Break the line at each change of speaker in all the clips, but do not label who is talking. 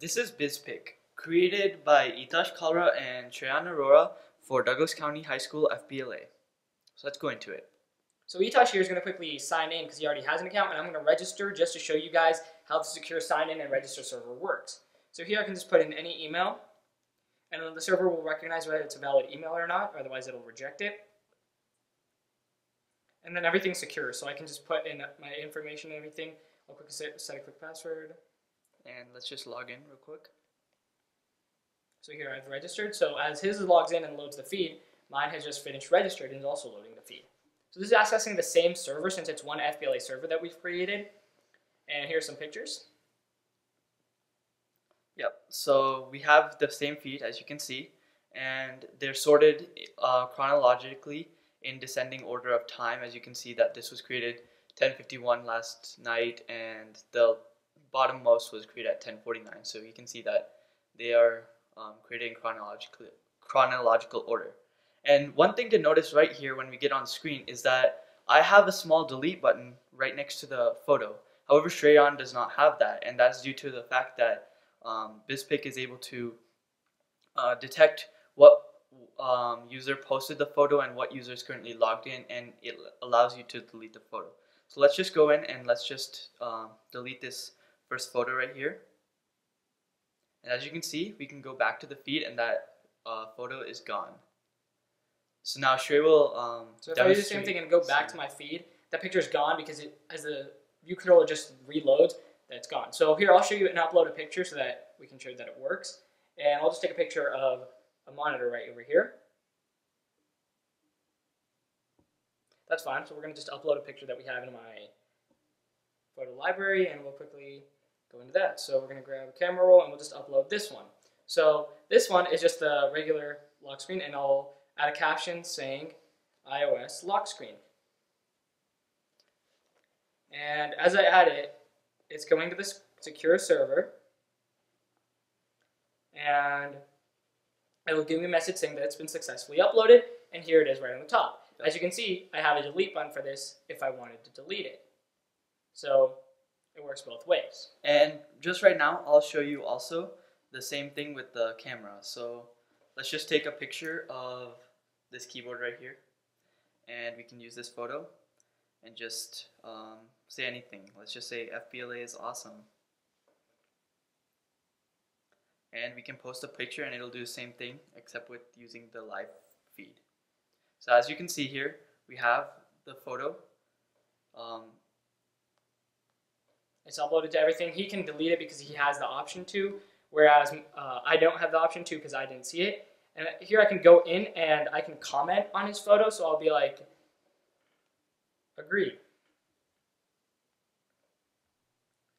This is BizPic, created by Etash Kalra and Shreyaan Arora for Douglas County High School FBLA. So let's go into it.
So Etash here is going to quickly sign in because he already has an account, and I'm going to register just to show you guys how the secure sign-in and register server works. So here I can just put in any email, and the server will recognize whether it's a valid email or not, otherwise it'll reject it. And then everything's secure, so I can just put in my information and everything. I'll quickly set a quick password.
And let's just log in real quick.
So here I've registered. So as his logs in and loads the feed, mine has just finished registered and is also loading the feed. So this is accessing the same server since it's one FBLA server that we've created. And here's some pictures.
Yep, so we have the same feed as you can see, and they're sorted uh, chronologically in descending order of time. As you can see that this was created 1051 last night, and the bottom most was created at 1049. So you can see that they are um, created in chronological, chronological order. And one thing to notice right here when we get on screen is that I have a small delete button right next to the photo. However, Shreyaan does not have that, and that's due to the fact that um, BizPic is able to uh, detect what um, user posted the photo and what user is currently logged in, and it allows you to delete the photo. So let's just go in and let's just um, delete this first photo right here. And as you can see, we can go back to the feed and that uh, photo is gone. So now Shrey will um,
So if I do the same thing and go back to my feed, that picture is gone because it, as the view controller just reloads, that's gone. So here I'll show you and upload a picture so that we can show that it works. And I'll just take a picture of a monitor right over here. That's fine. So we're going to just upload a picture that we have in my photo library and we'll quickly go into that. So we're going to grab a camera roll and we'll just upload this one. So this one is just a regular lock screen and I'll add a caption saying iOS lock screen. And as I add it, it's going to this secure server and it will give me a message saying that it's been successfully uploaded and here it is right on the top. As you can see, I have a delete button for this if I wanted to delete it. So it works both ways.
And just right now, I'll show you also the same thing with the camera. So let's just take a picture of this keyboard right here and we can use this photo and just um, say anything. Let's just say FBLA is awesome. And we can post a picture and it'll do the same thing except with using the live feed. So as you can see here, we have the photo. Um,
it's uploaded to everything. He can delete it because he has the option to, whereas uh, I don't have the option to because I didn't see it. And here I can go in and I can comment on his photo. So I'll be like, agree.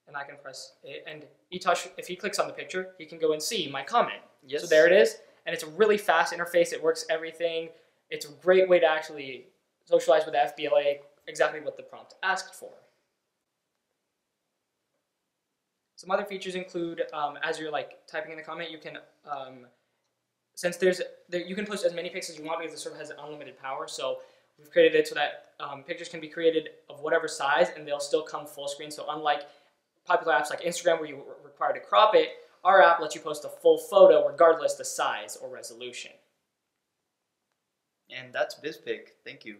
And I can press it. And Etash, if he clicks on the picture, he can go and see my comment. Yes. So there it is. And it's a really fast interface. It works everything. It's a great way to actually socialize with the FBLA, exactly what the prompt asked for. Some other features include, um, as you're like typing in the comment, you can, um, since there's, there, you can post as many pics as you want because the server has unlimited power. So we've created it so that um, pictures can be created of whatever size and they'll still come full screen. So unlike popular apps like Instagram where you are required to crop it, our app lets you post a full photo regardless the size or resolution.
And that's BizPic. Thank you.